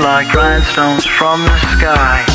like rhinestones from the sky.